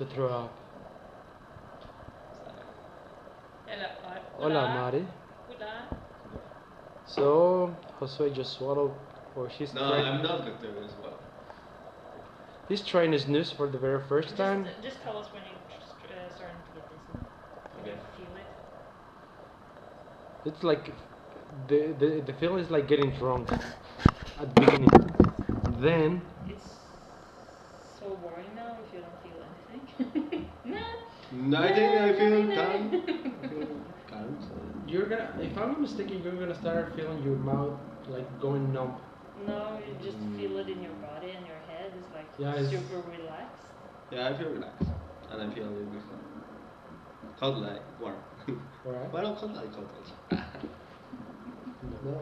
to throw up. Hello. Hola, Mari. Hola. So, Josue just swallowed, or she's No, trying. I'm not going to as well. He's trying his snus for the very first time. Just, just tell us when you're uh, starting to get dizzy. Okay. feel it. It's like the the the feeling is like getting drunk at the beginning. Then It's so boring now if you don't feel anything. No. No, I think I feel calm. I feel calm. So. you're gonna, if I'm not mistaken, you're gonna start feeling your mouth like going numb. No, you just feel it in your body and your head. It's like Yeah, it's- super relaxed. Yeah, I feel relaxed. And I feel a little bit cold like warm. Alright. well, cold like cold also. No.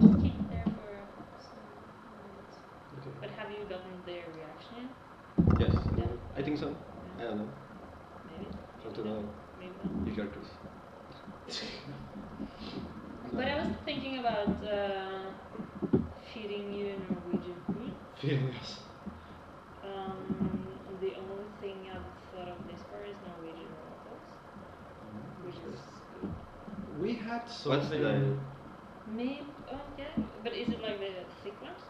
Just keep there for some minutes. Okay. But have you gotten their reaction yet? Yes. yet? I think so. I don't know. Maybe. How to know Maybe not. if you're Chris. But I was thinking about uh, feeding you Norwegian food. Feeling us. Um, the only thing I've thought of this far is Norwegian waffles, which is good. We had What's something. the- Maybe, oh yeah, but is it like the thick ones?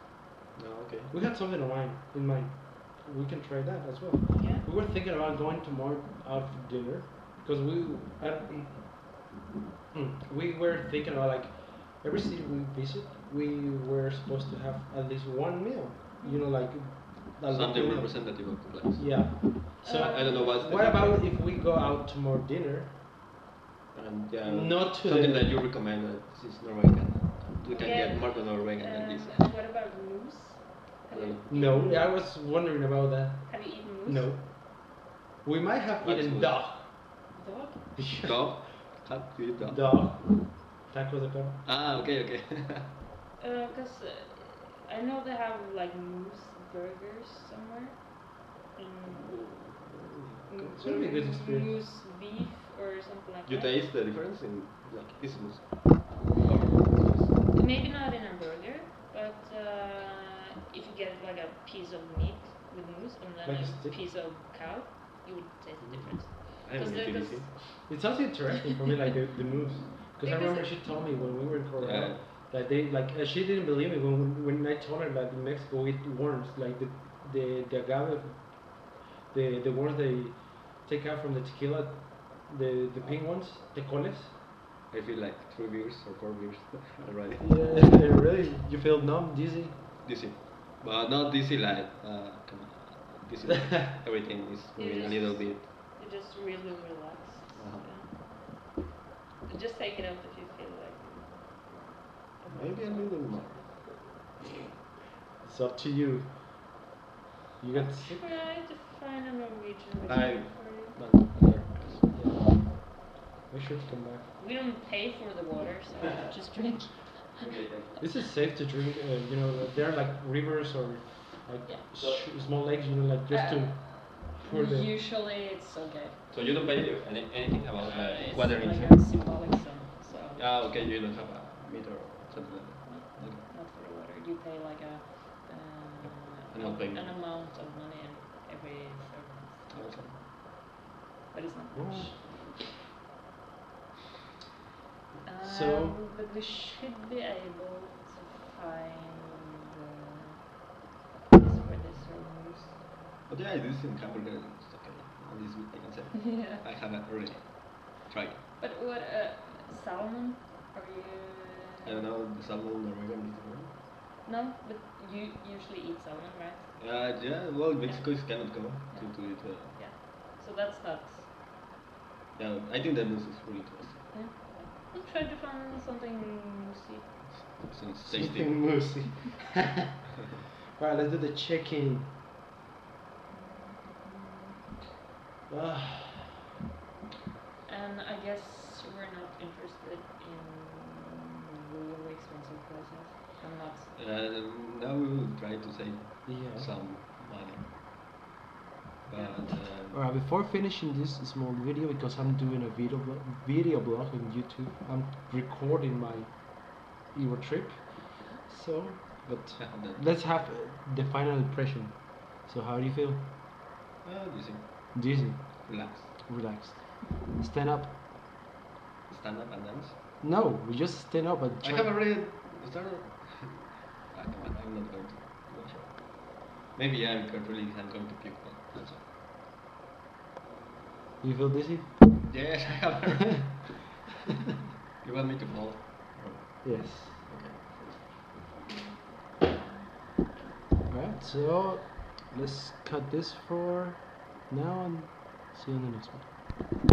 No, okay. We had something in mind. In mind. We can try that as well. Yeah. We were thinking about going tomorrow out for dinner because we I, mm, we were thinking about like every city we visit, we were supposed to have at least one meal. You know, like a Something local representative of the place. Yeah. So Uh, I don't know what's the what about difference. if we go out tomorrow dinner? And yeah, Not to something the- that you recommend that is Norwegian. We can Yeah. get more than Norwegian than this. Um, what about moose? Have I you, No, I was wondering about that. have you eaten moose? No. We might have What's eaten moose? dog. Dog? Dog? Cat? You eat dog? Dog. Taco de perro. Ah, okay, okay. Because uh, I know they have like moose burgers somewhere. In, It's gonna be a good experience. Moose beef or something like you that. You taste the difference in like isms? Maybe not in a burger, but uh, if you get like a piece of meat with and then Like a a piece of cow, you would taste the difference. I haven't Because eaten there's- it. It sounds interesting for me, like the, the moves. Because I remember she told me when we were in Colorado Yeah. that they like uh, she didn't believe me when when I told her that in Mexico we eat worms like the the the agave the the worms they take out from the tequila the the pink ones the coles. I feel like three beers or four beers already. Yeah, really. You feel numb, dizzy. Dizzy. But not dizzy like, uh, come on. Dizzy like everything is You moving a little bit. You just really relax. Uh-huh. Yeah. Just take it out if you feel like. Maybe a little more. It's up to you. You got Try to find a Norwegian I- restaurant for you. Not there. yeah. Make sure come back. We don't pay for the water, so just drink. Okay, thank you. This is safe to drink. Uh, you know, there are like rivers or like Yeah. sh- small legs, You know, like just to for the. Usually it's okay. So you don't pay any, anything about Uh, uh, it's water like a insurance? symbolic sum, so Ah, okay, you don't have a meter or something like that. Okay. not for the water. You pay like a uh, Annual a- an amount of money every third month, Okay. but it's not Oh. much. So- Um, but we should be able to find uh, this for this rooms. But yeah, this in hamburger it's okay. At least I can say. yeah. I haven't already tried. But what uh, salmon? Are you? I don't know, the salmon Norwegian is the. No, but you usually eat salmon, right? Uh, yeah, well, Mexico is kind of common to, to eat. Uh, Yeah. So that's not. yeah, I think that this is really interesting. Yeah. I'm trying to find something see. Sounds tasty. Something moosey. Alright, let's do the check-in. Ah, And I guess we're not interested in really expensive places. I'm not. Um, now we will try to save yeah. some money. But um, Alright, before finishing this small video, because I'm doing a video blog, video blog on YouTube, I'm recording my Euro trip. So, but let's have uh, the final impression. So, how do you feel? Uh, dizzy. Dizzy. Relax. Relaxed. Stand up. Stand up and dance. No, we just stand up and I try- have already started. on, I'm not going to. Not sure. Maybe yeah, because really I'm going to puke. That's all. You feel dizzy? Yes, I have already. you want me to fall? Yes. Okay. Alright, so let's cut this for now and see you on the next one.